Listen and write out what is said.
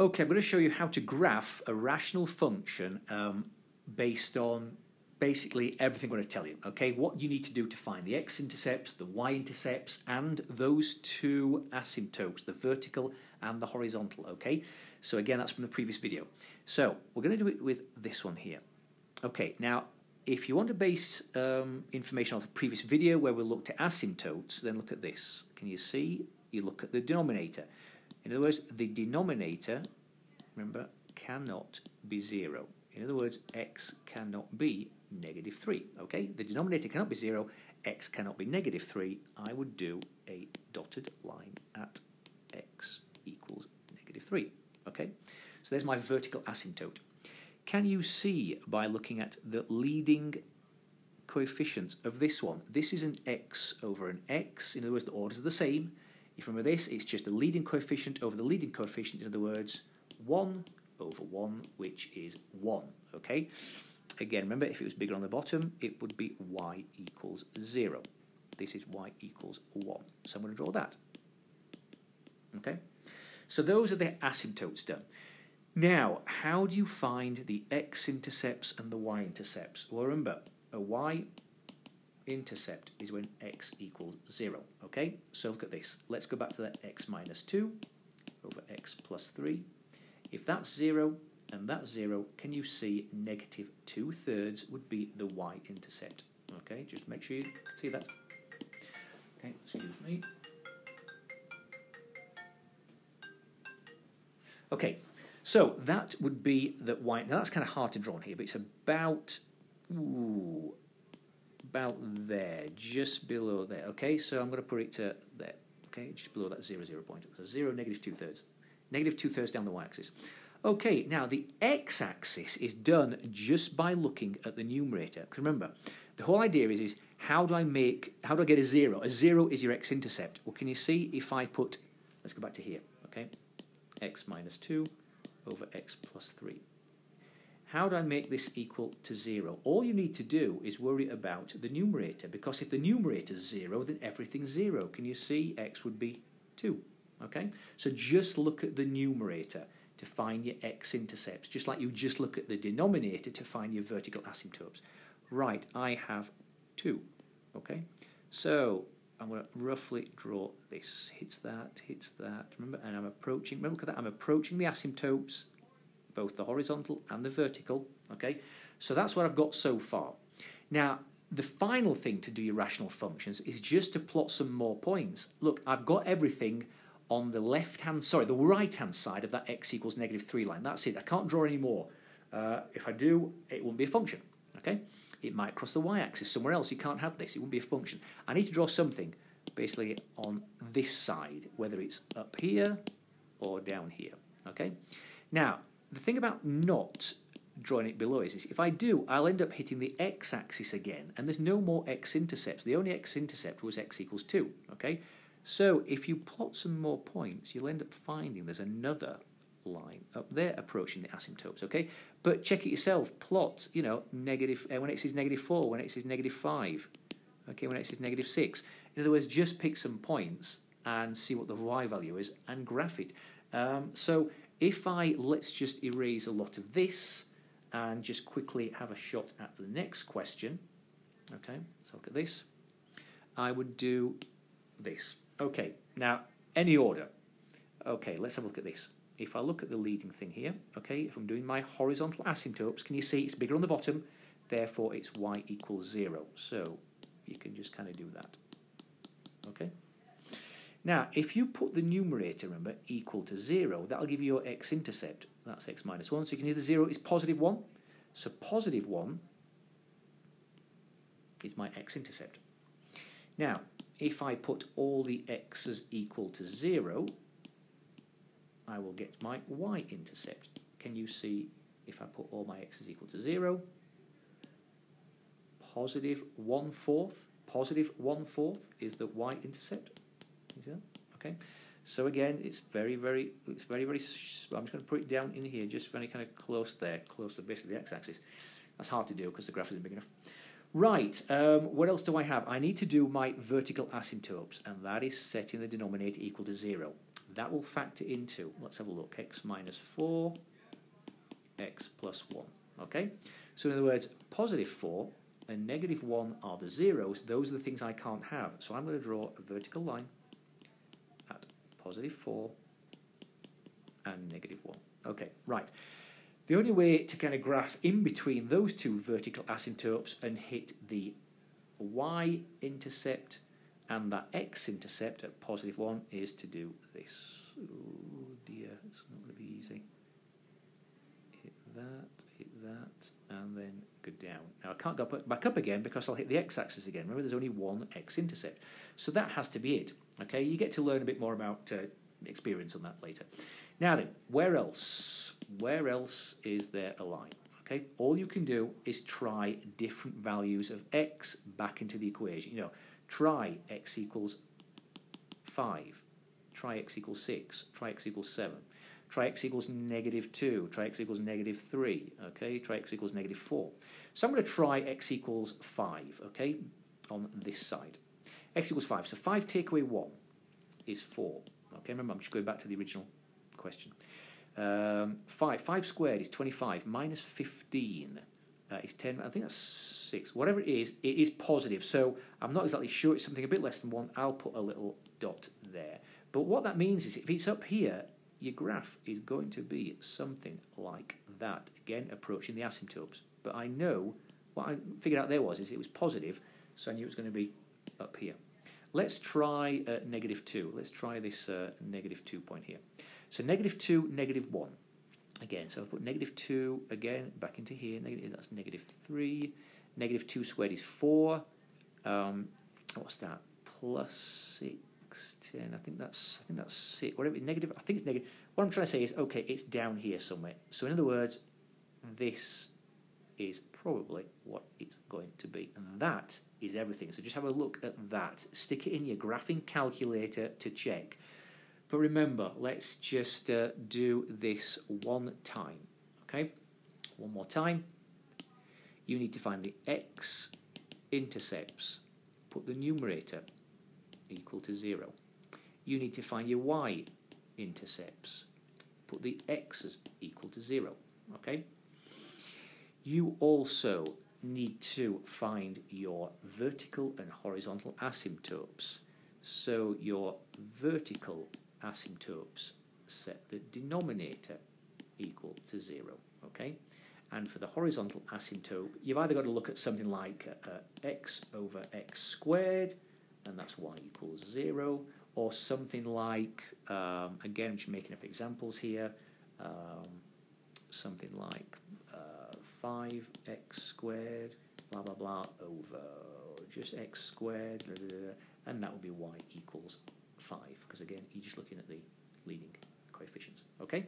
Okay, I'm going to show you how to graph a rational function um, based on basically everything I'm going to tell you. Okay, what you need to do to find the x-intercepts, the y-intercepts, and those two asymptotes, the vertical and the horizontal. Okay, so again, that's from the previous video. So we're going to do it with this one here. Okay, now if you want to base um, information off the previous video where we looked at asymptotes, then look at this. Can you see? You look at the denominator. In other words, the denominator, remember, cannot be 0. In other words, x cannot be negative 3. Okay, the denominator cannot be 0, x cannot be negative 3. I would do a dotted line at x equals negative 3. Okay, so there's my vertical asymptote. Can you see by looking at the leading coefficients of this one? This is an x over an x. In other words, the orders are the same. If you remember this, it's just the leading coefficient over the leading coefficient, in other words, 1 over 1, which is 1, okay? Again, remember, if it was bigger on the bottom, it would be y equals 0. This is y equals 1. So I'm going to draw that. Okay? So those are the asymptotes done. Now, how do you find the x-intercepts and the y-intercepts? Well, remember, a y intercept is when x equals 0. Okay, so look at this. Let's go back to that x minus 2 over x plus 3. If that's 0 and that's 0, can you see negative 2 thirds would be the y-intercept? Okay, just make sure you see that. Okay, excuse me. Okay, so that would be the y. Now that's kind of hard to draw on here, but it's about ooh, about there, just below there. Okay, so I'm going to put it to there. Okay, just below that zero zero point. So zero, negative two thirds, negative two thirds down the y-axis. Okay, now the x-axis is done just by looking at the numerator. Because remember, the whole idea is is how do I make how do I get a zero? A zero is your x-intercept. Well, can you see if I put let's go back to here. Okay, x minus two over x plus three. How do I make this equal to 0? All you need to do is worry about the numerator, because if the numerator is 0, then everything's 0. Can you see x would be 2? Okay? So just look at the numerator to find your x-intercepts, just like you just look at the denominator to find your vertical asymptotes. Right, I have 2. Okay? So I'm going to roughly draw this. Hits that, hits that. Remember, and I'm approaching, remember, that, I'm approaching the asymptotes both the horizontal and the vertical. Okay, so that's what I've got so far. Now, the final thing to do your rational functions is just to plot some more points. Look, I've got everything on the left hand, sorry, the right hand side of that x equals negative 3 line. That's it. I can't draw any more. Uh, if I do, it won't be a function. Okay, it might cross the y-axis somewhere else. You can't have this. It won't be a function. I need to draw something basically on this side, whether it's up here or down here. Okay, now the thing about not drawing it below is, is if I do, I'll end up hitting the x-axis again, and there's no more x-intercepts. The only x-intercept was x equals 2, okay? So if you plot some more points, you'll end up finding there's another line up there approaching the asymptotes, okay? But check it yourself. Plot, you know, negative, uh, when x is negative 4, when x is negative 5, okay, when x is negative 6. In other words, just pick some points and see what the y value is and graph it. Um, so if I, let's just erase a lot of this and just quickly have a shot at the next question. Okay, so look at this. I would do this. Okay, now any order. Okay, let's have a look at this. If I look at the leading thing here, okay, if I'm doing my horizontal asymptotes, can you see it's bigger on the bottom, therefore it's y equals 0. So you can just kind of do that. Okay? Now, if you put the numerator, remember, equal to 0, that'll give you your x-intercept. That's x minus 1. So you can either 0 is positive 1. So positive 1 is my x-intercept. Now, if I put all the x's equal to 0, I will get my y-intercept. Can you see if I put all my x's equal to 0? Positive 1 fourth. Positive 1 fourth is the y-intercept. See that? Okay. So again, it's very, very, it's very, very. I'm just going to put it down in here, just very kind of close there, close to the base of the x-axis. That's hard to do because the graph isn't big enough. Right, um, what else do I have? I need to do my vertical asymptotes, and that is setting the denominator equal to zero. that will factor into, let's have a look, x minus 4, x plus 1. Okay? So in other words, positive 4 and negative 1 are the zeros. Those are the things I can't have. So I'm going to draw a vertical line positive 4 and negative 1. Okay, right. The only way to kind of graph in between those two vertical asymptotes and hit the y-intercept and that x-intercept at positive 1 is to do this. Oh dear, it's not going to be easy. Hit that, hit that, and then down. Now I can't go back up again because I'll hit the x-axis again. Remember there's only one x-intercept. So that has to be it. Okay, you get to learn a bit more about uh, experience on that later. Now then, where else? Where else is there a line? Okay, all you can do is try different values of x back into the equation. You know, try x equals 5, try x equals 6, try x equals 7, try x equals negative 2, try x equals negative 3, okay, try x equals negative 4. So I'm going to try x equals 5, okay, on this side. x equals 5, so 5 take away 1 is 4. Okay, remember I'm just going back to the original question. Um, 5. 5 squared is 25. Minus 15 uh, is 10. I think that's 6. Whatever it is, it is positive. So I'm not exactly sure it's something a bit less than 1. I'll put a little dot there. But what that means is if it's up here, your graph is going to be something like that. Again, approaching the asymptotes. But I know, what I figured out there was, is it was positive, so I knew it was going to be up here. Let's try uh, negative 2. Let's try this uh, negative 2 point here. So negative 2, negative 1. Again, so I've put negative 2 again back into here. Negative, that's negative 3. Negative 2 squared is 4. Um, what's that? Plus 6, 10. I think that's I think that's 6. Whatever, negative, I think it's negative. What I'm trying to say is, okay, it's down here somewhere. So in other words, this is probably what it's going to be. And that is everything. So just have a look at that. Stick it in your graphing calculator to check. But remember, let's just uh, do this one time. Okay, one more time. You need to find the x intercepts. Put the numerator equal to 0. You need to find your y intercepts. Put the x's equal to 0. Okay? You also need to find your vertical and horizontal asymptotes. So your vertical asymptotes set the denominator equal to 0. Okay? And for the horizontal asymptote, you've either got to look at something like uh, x over x squared, and that's y equals 0, or something like, um, again, I'm just making up examples here, um, something like uh, 5x squared, blah, blah, blah, over just x squared, blah, blah, blah, and that would be y equals 5, because again, you're just looking at the leading coefficients. Okay?